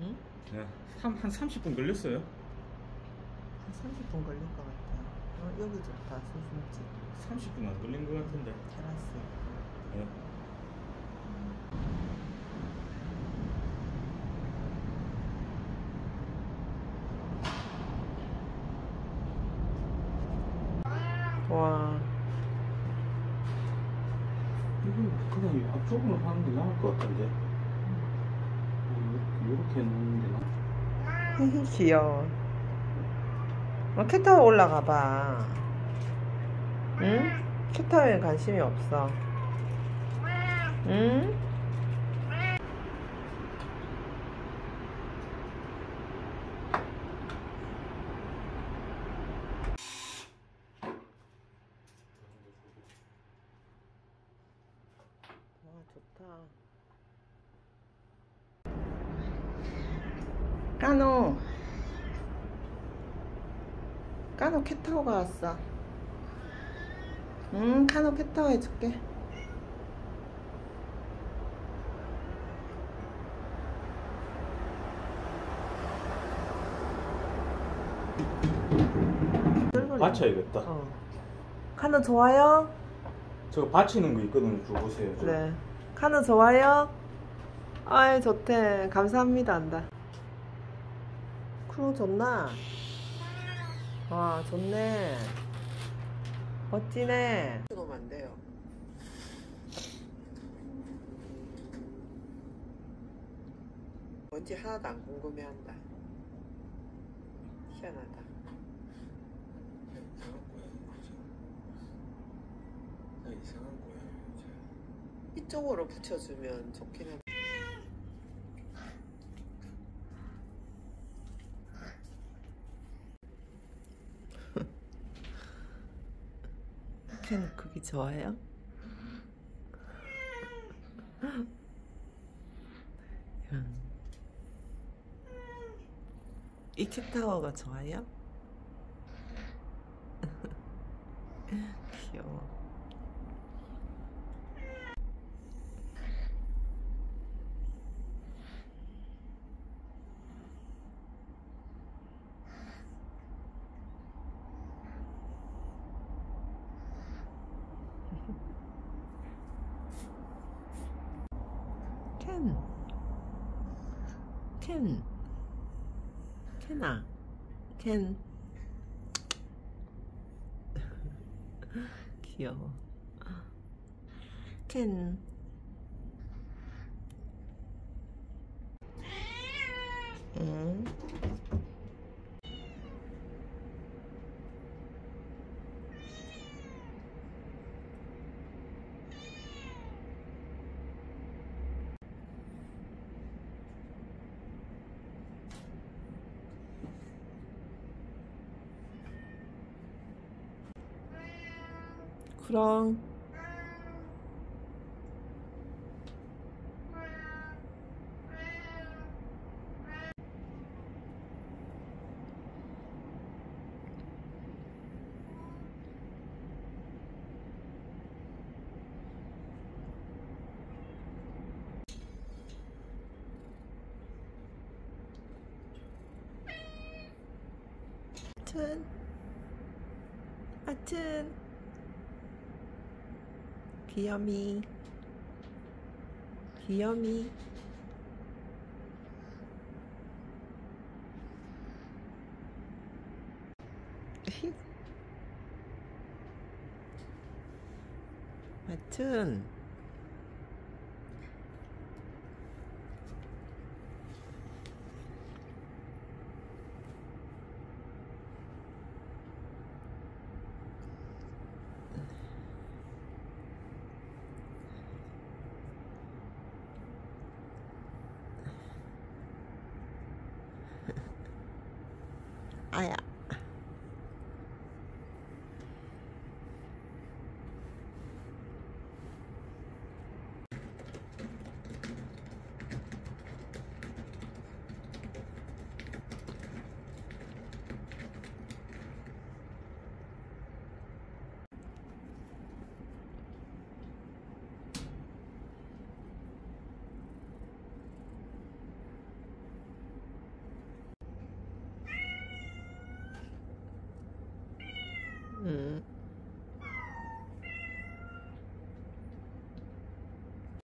네. 한, 한 30분 걸렸어요. 한 30분 걸릴 것 같아. 어, 여기 좋다. 수술집 30분 안 걸린 것 같은데. 테라스. 네. 와. 이건 그냥 앞쪽으로 하는 게 나을 것 같은데. 이렇게 놓는 게 나. 귀여워. 어, 캣타워 올라가 봐. 응? 캣타워에 관심이 없어. 응? 와, 좋다. 까노. 까노 캣타워가 왔어. 응, 까노 캣타워 해줄게. 받쳐야겠다. 어. 카노 좋아요? 저거 받치는 거 있거든요. 줘 보세요. 저거. 네. 카노 좋아요? 아이 좋대. 감사합니다 한다. 그리 좋나? 와 좋네. 멋지네. 찍으면 안 돼요. 뭔지 하나도 안 궁금해한다. 희한하다. 이상한 이상한 고양이 이쪽으로 붙여주면 좋긴 해. 캔 크기 좋아해요? 이 캣타워가 좋아요? 귀여워. 캔. 캔. 캔아. 캔. 귀여워. 캔. 응. 그럼 아튼 아튼 귀염이. 귀염이. 아튼 아 야 음.